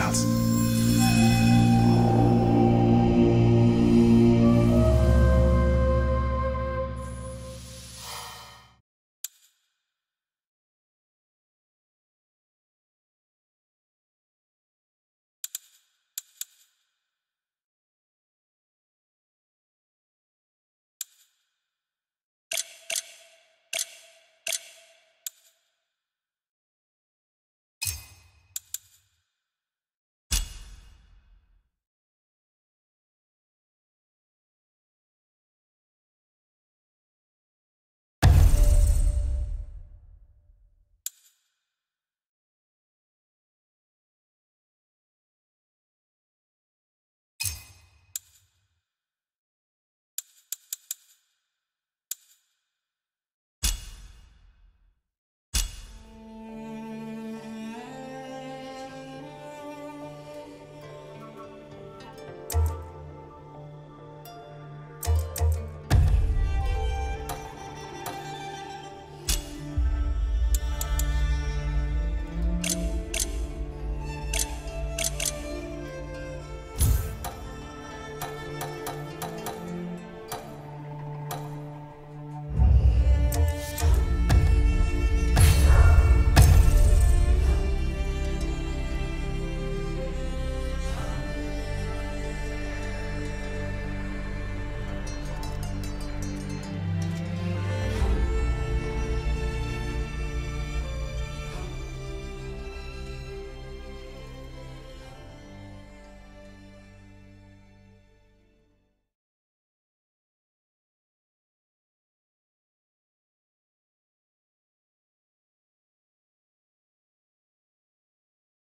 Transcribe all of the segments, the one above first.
criminals.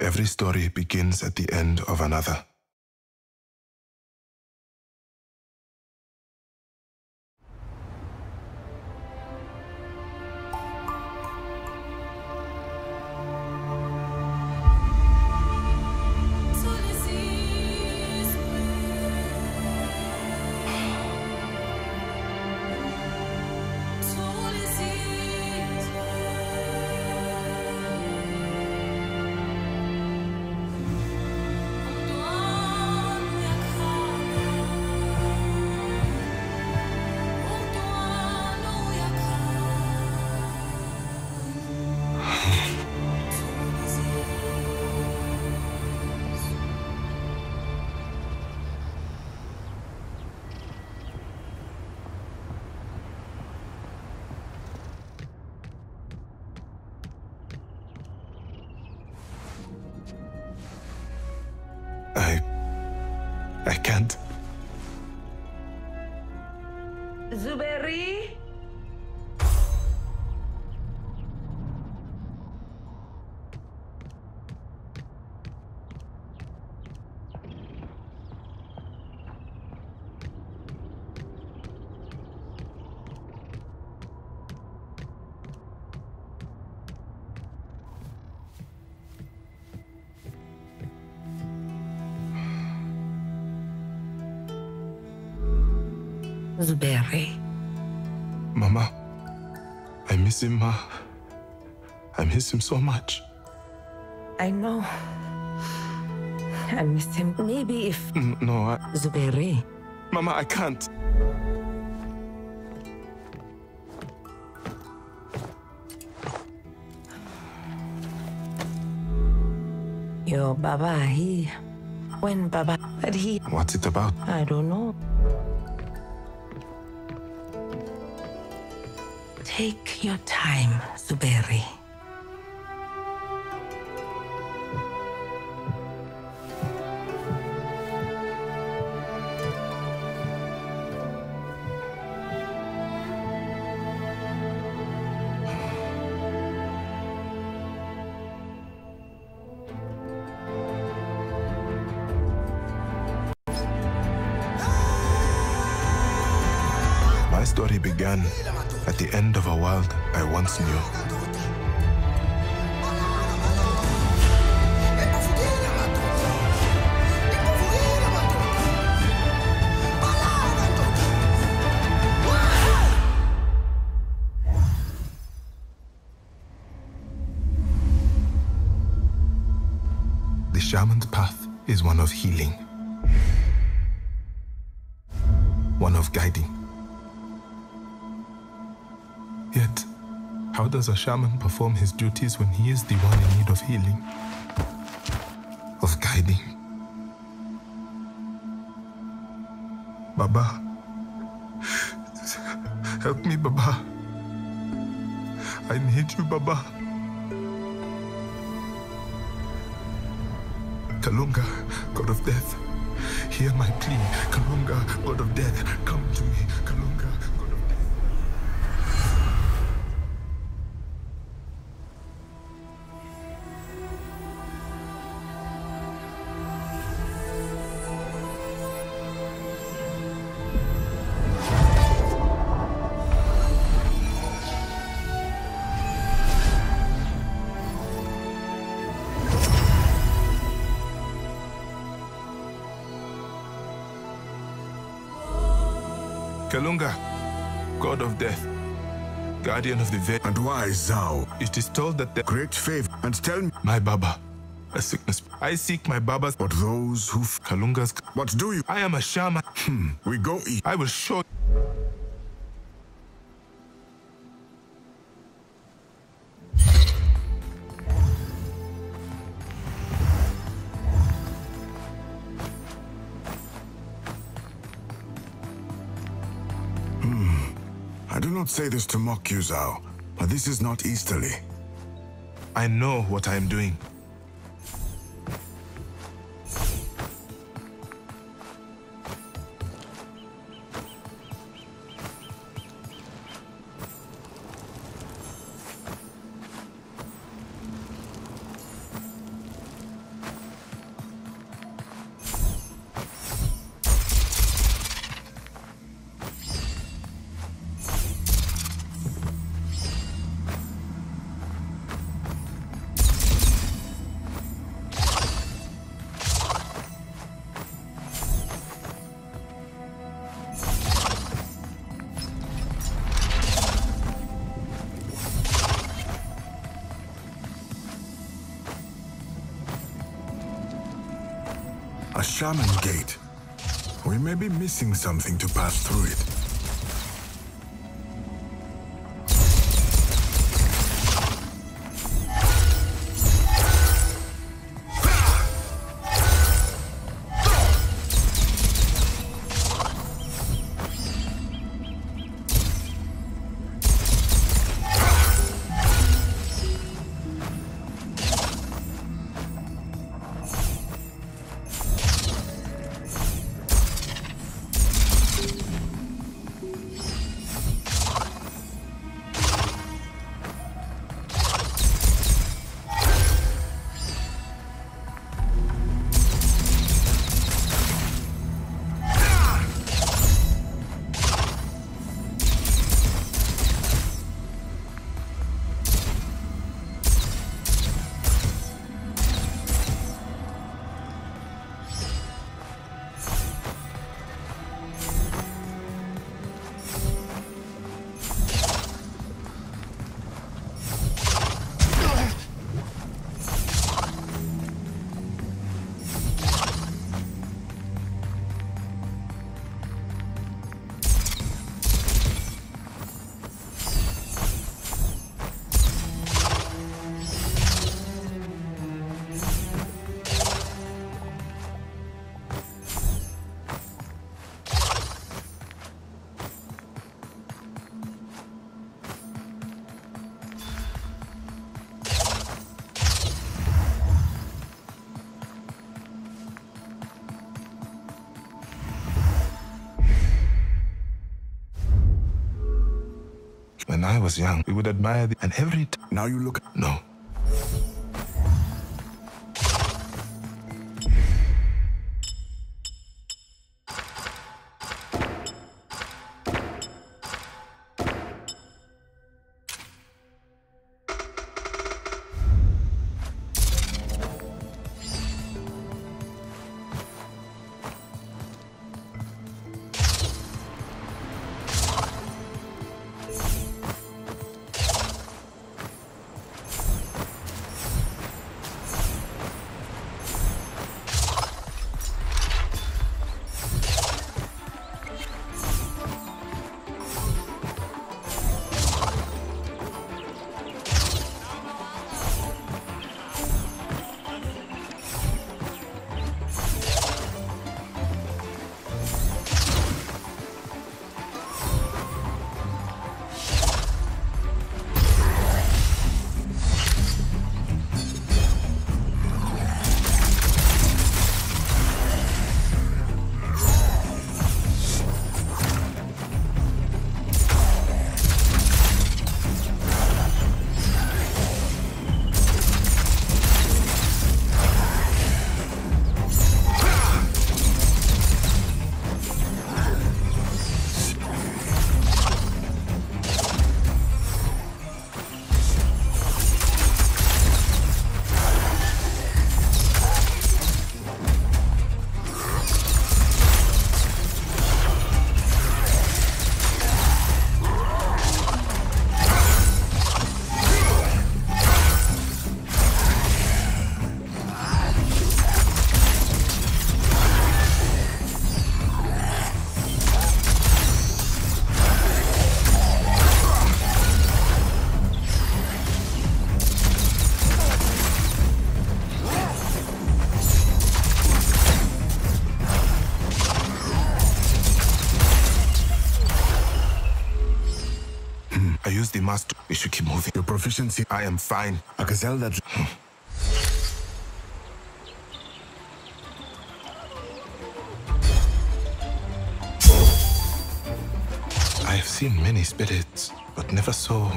Every story begins at the end of another. I can't. Miss him so much. I know. I miss him. Maybe if Mm, No, I, Zuberi. Mama, I can't. Your Baba, he. When Baba. But he. What's it about? I don't know. Take your time, Zuberi. Story began at the end of a world I once knew. The The shaman's path is one of healing, a shaman perform his duties when he is the one in need of healing, of guiding? Baba, help me, Baba. I need you, Baba. Kalunga, God of death, hear my plea. Kalunga, God of death, come to me. Kalunga, Kalunga, God of death, guardian of the veil. And why Zau? It is told that the Great favor. And tell me, my Baba, a sickness. I seek my Baba's, but those who... Kalunga's. what do you... I am a shaman. Hmm, we go eat. I will show. Say this to mock you, Zau, but this is not Easterly. I know what I am doing. A shaman gate. We may be missing something to pass through it. I was young, we would admire the. And every time. Now you look... No. Proficiency, I am fine. a gazelle that... Hmm. I have seen many spirits, but never so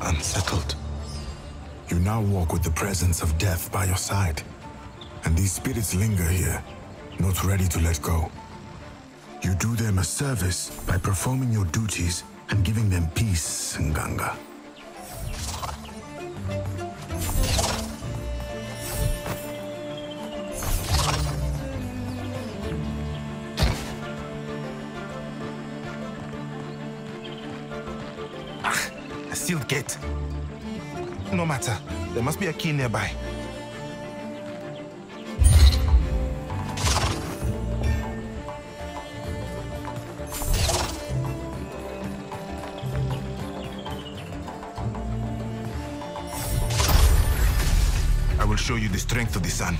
unsettled. You now walk with the presence of death by your side. And these spirits linger here, not ready to let go. You do them a service by performing your duties and giving them peace, Nganga. No matter. There must be a key nearby. I will show you the strength of the sun.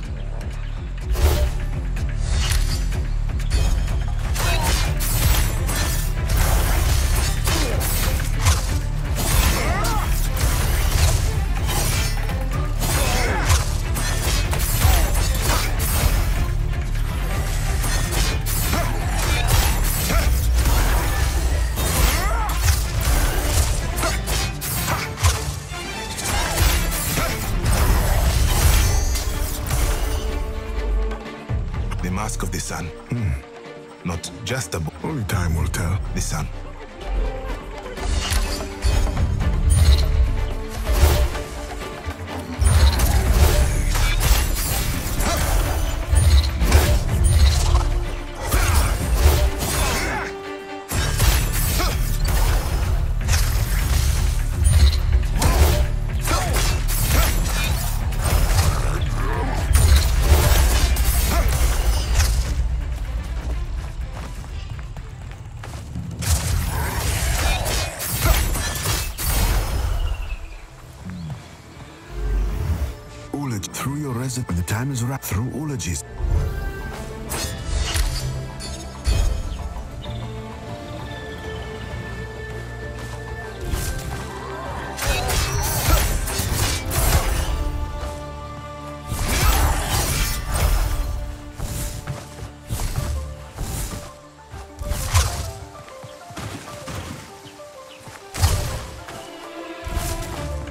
Is right, through Ulajis.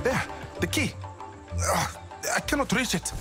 There, the key. I cannot reach it.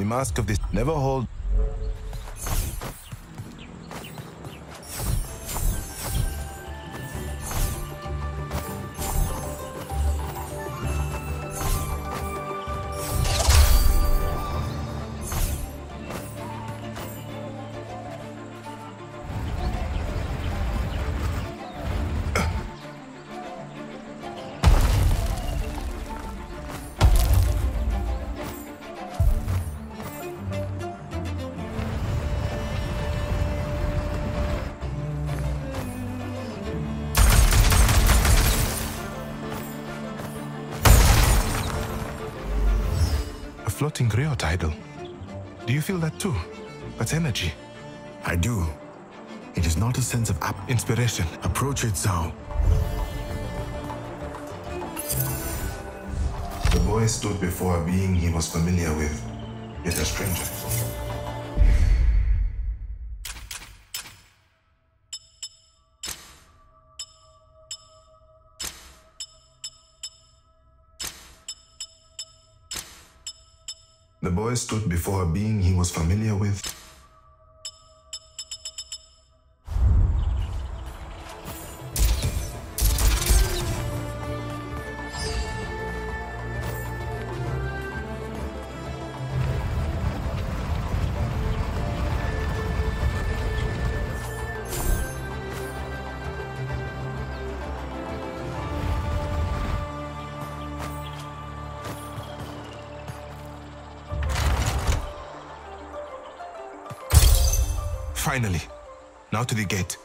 The mask of this never hold. Floating griot idol. Do you feel that too? That's energy. I do. It is not a sense of Inspiration. Approach it, Zau. The boy stood before a being he was familiar with, yet a stranger. The boy stood before a being he was familiar with. Finally. Now to the gate.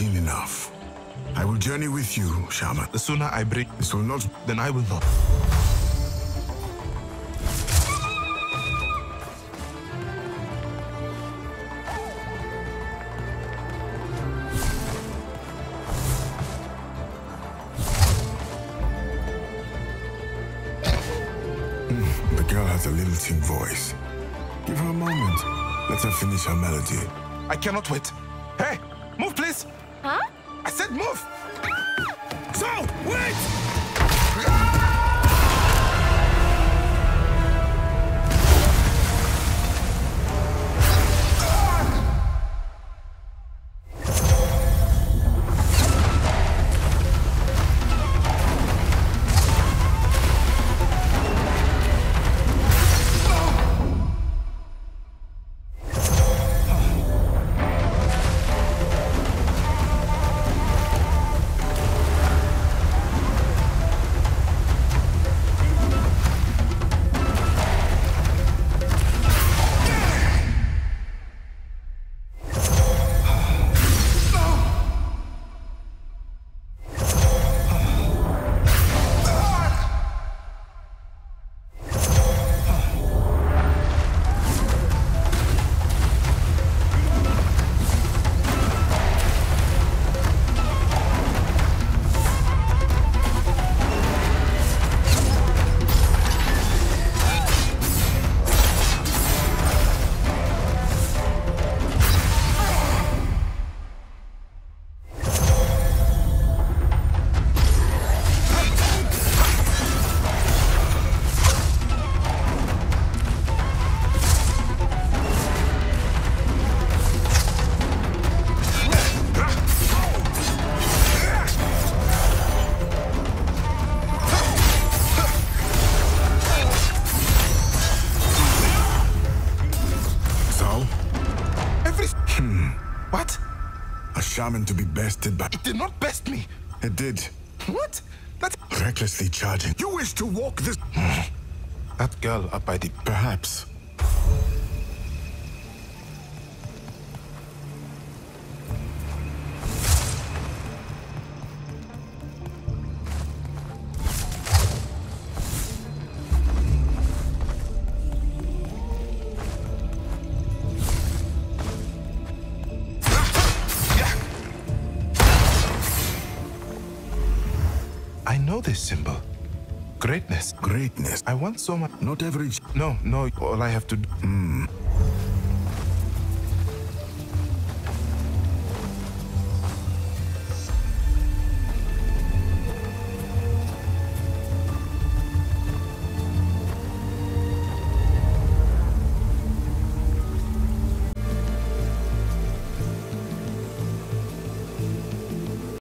Seen enough. I will journey with you, Shaman. The sooner I break This will not then I will not. Hmm, the girl has a lilting voice. Give her a moment. Let her finish her melody. I cannot wait. Hey, move please. Huh? I said move. So, wait! It did. What? That's Recklessly charging. You wish to walk this. Hmm. that girl up by the. Perhaps. Know this symbol. Greatness. Greatness. I want so much. Not every. No, no. All I have to do. Hmm.